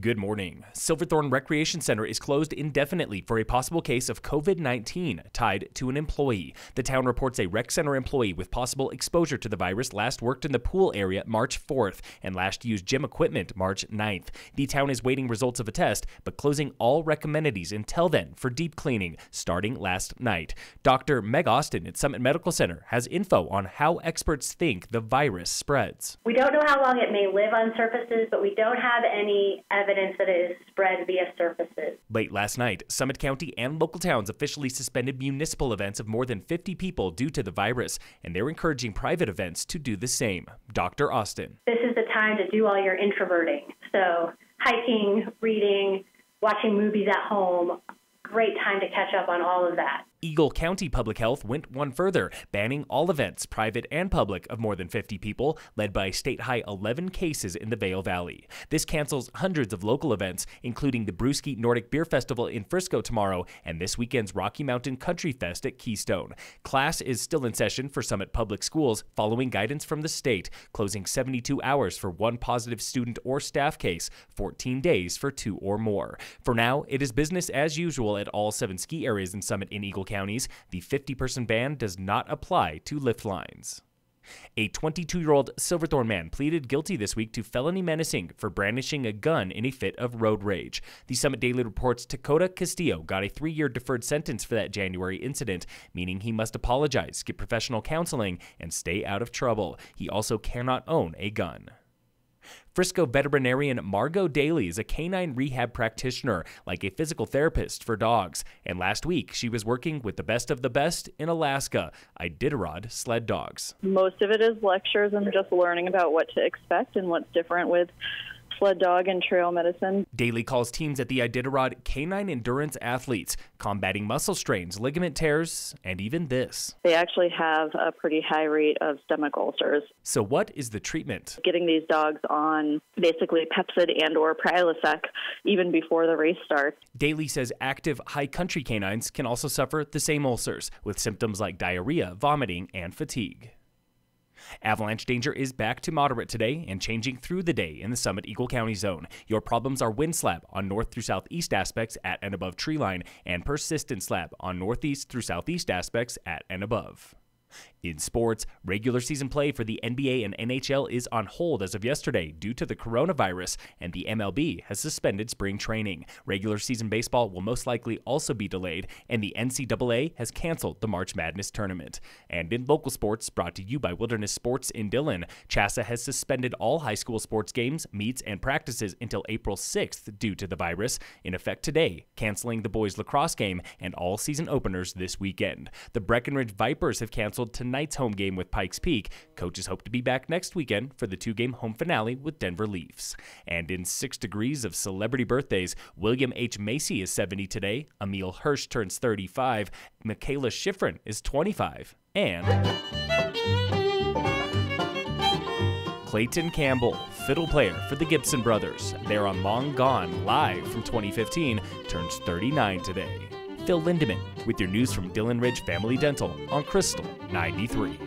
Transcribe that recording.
Good morning. Silverthorne Recreation Center is closed indefinitely for a possible case of COVID 19 tied to an employee. The town reports a rec center employee with possible exposure to the virus last worked in the pool area March 4th and last used gym equipment March 9th. The town is waiting results of a test, but closing all rec amenities until then for deep cleaning starting last night. Dr. Meg Austin at Summit Medical Center has info on how experts think the virus spreads. We don't know how long it may live on surfaces, but we don't have any evidence that it is spread via surfaces. Late last night, Summit County and local towns officially suspended municipal events of more than 50 people due to the virus, and they're encouraging private events to do the same. Dr. Austin. This is the time to do all your introverting. So, hiking, reading, watching movies at home, great time to catch up on all of that. Eagle County Public Health went one further, banning all events, private and public, of more than 50 people, led by state high 11 cases in the Vail Valley. This cancels hundreds of local events, including the Brewski Nordic Beer Festival in Frisco tomorrow and this weekend's Rocky Mountain Country Fest at Keystone. Class is still in session for Summit Public Schools following guidance from the state, closing 72 hours for one positive student or staff case, 14 days for two or more. For now, it is business as usual at all seven ski areas in Summit in Eagle counties, the 50 person ban does not apply to lift lines. A 22 year old Silverthorne man pleaded guilty this week to felony menacing for brandishing a gun in a fit of road rage. The Summit Daily reports Dakota Castillo got a three year deferred sentence for that January incident, meaning he must apologize, get professional counseling, and stay out of trouble. He also cannot own a gun. Frisco veterinarian Margot Daly is a canine rehab practitioner, like a physical therapist for dogs. And last week, she was working with the best of the best in Alaska, Iditarod sled dogs. Most of it is lectures and just learning about what to expect and what's different with sled dog and trail medicine. Daly calls teams at the Iditarod canine endurance athletes, combating muscle strains, ligament tears, and even this. They actually have a pretty high rate of stomach ulcers. So what is the treatment? Getting these dogs on basically Pepcid and or Prilosec even before the race starts. Daly says active high country canines can also suffer the same ulcers with symptoms like diarrhea, vomiting, and fatigue. Avalanche danger is back to moderate today and changing through the day in the Summit Eagle County zone. Your problems are wind slab on north through southeast aspects at and above tree line and persistent slab on northeast through southeast aspects at and above. In sports, regular season play for the NBA and NHL is on hold as of yesterday due to the coronavirus, and the MLB has suspended spring training. Regular season baseball will most likely also be delayed, and the NCAA has canceled the March Madness tournament. And in local sports, brought to you by Wilderness Sports in Dillon, CHSAA has suspended all high school sports games, meets, and practices until April 6th due to the virus, in effect today, canceling the boys lacrosse game and all season openers this weekend. The Breckenridge Vipers have canceled tonight tonight's home game with Pikes Peak. Coaches hope to be back next weekend for the two game home finale with Denver Leafs. And in six degrees of celebrity birthdays, William H. Macy is 70 today, Emile Hirsch turns 35, Mikaela Shiffrin is 25, and. Clayton Campbell, fiddle player for the Gibson Brothers. They're on Long Gone, live from 2015, turns 39 today. Phil Lindeman with your news from Dillon Ridge Family Dental on Krystal 93.